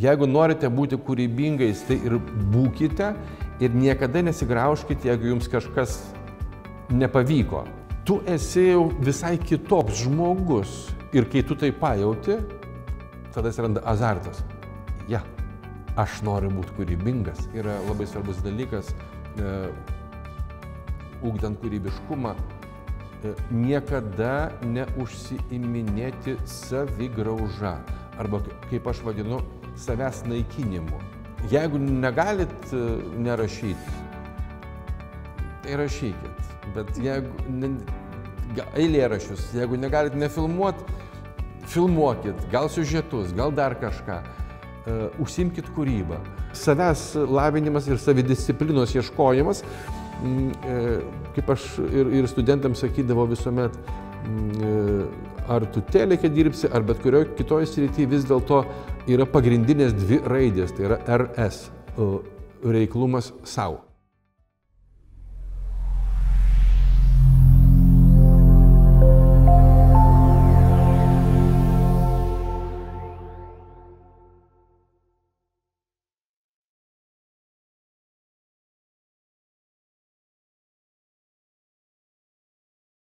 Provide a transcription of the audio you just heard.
Jeigu norite būti kūrybingais, tai ir būkite ir niekada nesigraužkite, jeigu jums kažkas nepavyko. Tu esi jau visai kitoks žmogus ir kai tu tai pajauti, tada atsiranda azartas. Ja, aš noriu būti kūrybingas. Yra labai svarbus dalykas, e, ugdant kūrybiškumą, e, niekada neužsiiminėti savigraužą arba kaip aš vadinu, savęs naikinimu. Jeigu negalit e, nerašyti, tai rašykit. Bet jeigu ne, eilėrašius, jeigu negalit nefilmuoti, filmuokit, gal siužetus, gal dar kažką. Uh, užsimkit kūrybą. Savęs lavinimas ir savidisciplinos ieškojimas, mm, uh, kaip aš ir, ir studentams sakydavo visuomet, mm, ar tu telekė dirbsi, ar bet kurioje kitoje srityje vis dėlto yra pagrindinės dvi raidės, tai yra RS - reiklumas savo.